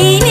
terpaksa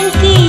tranquilo.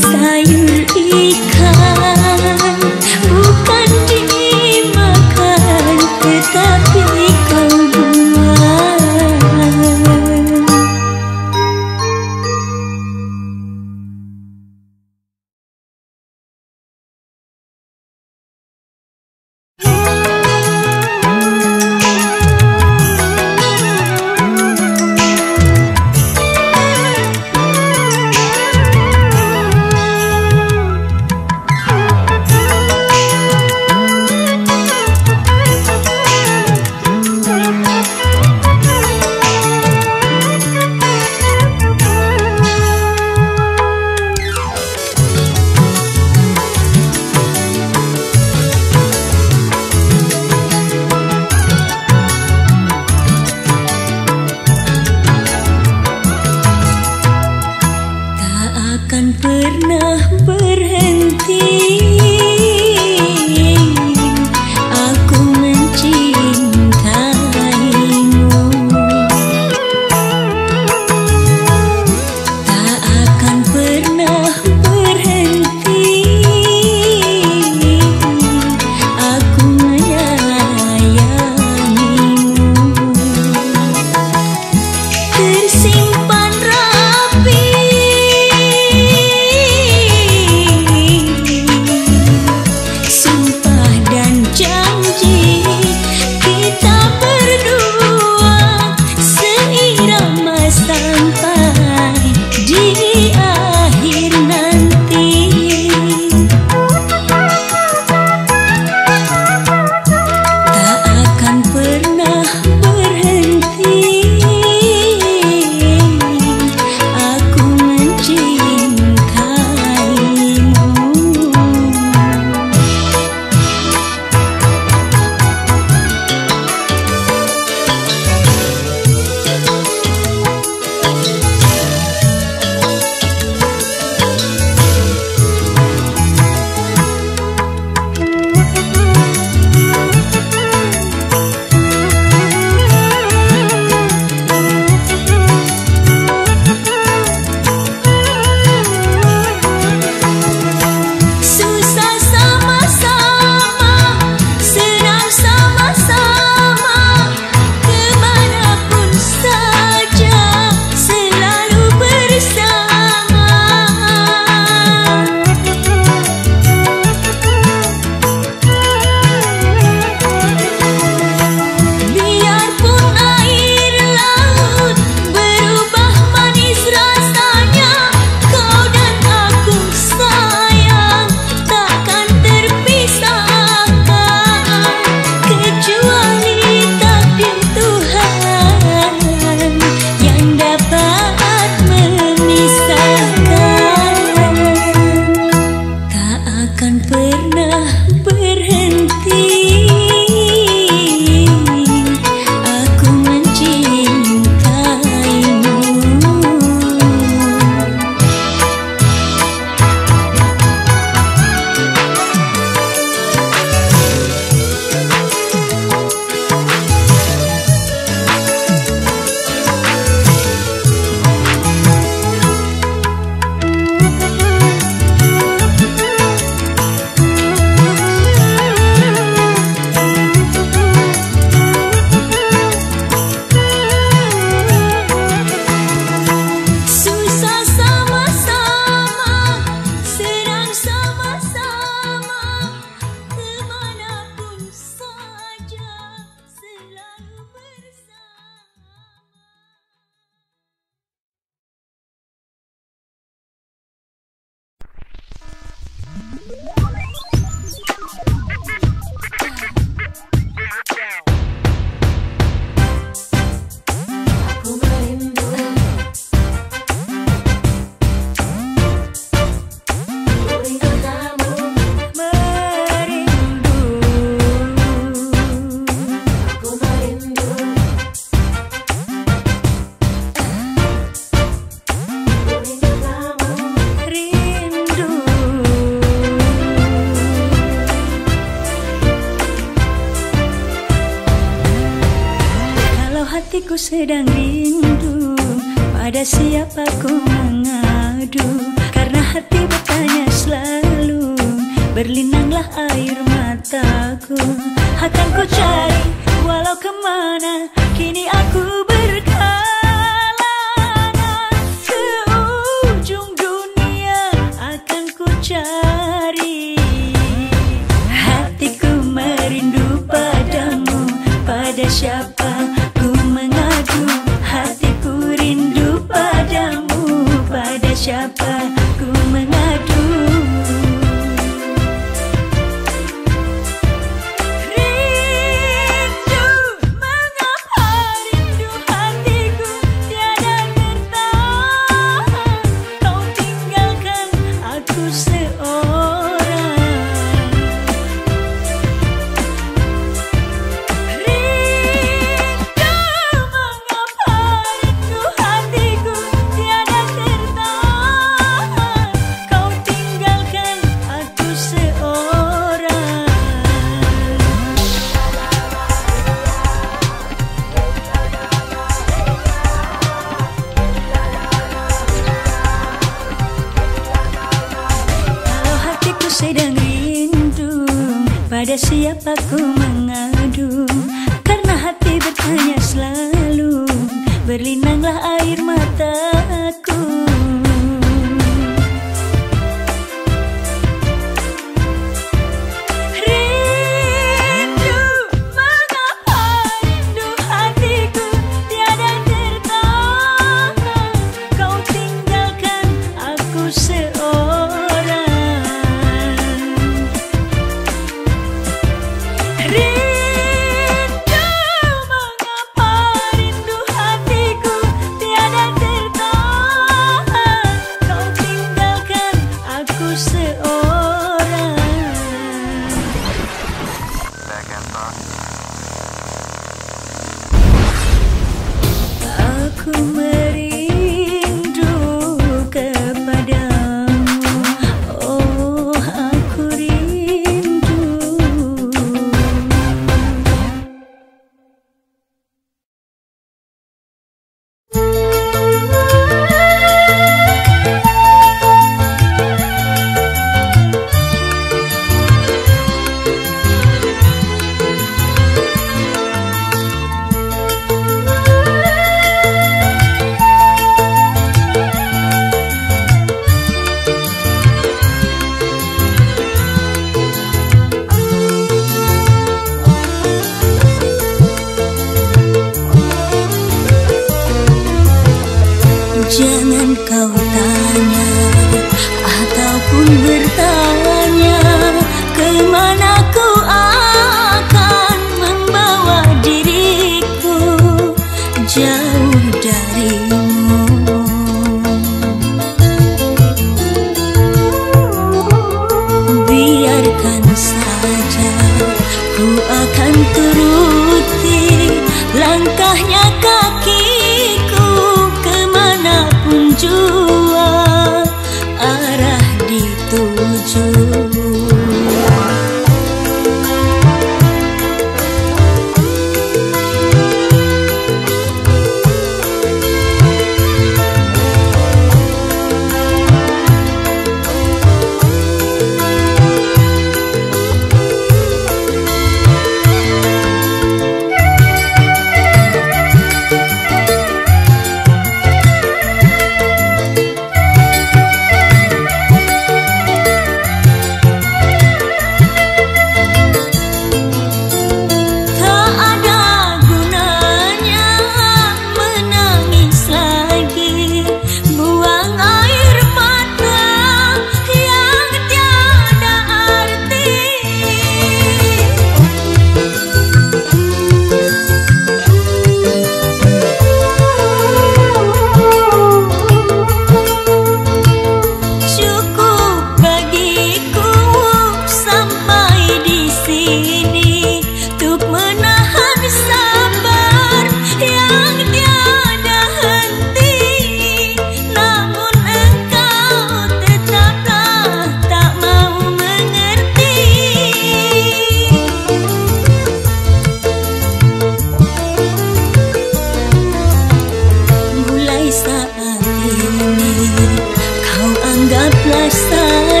Ikhlas saja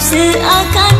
seakan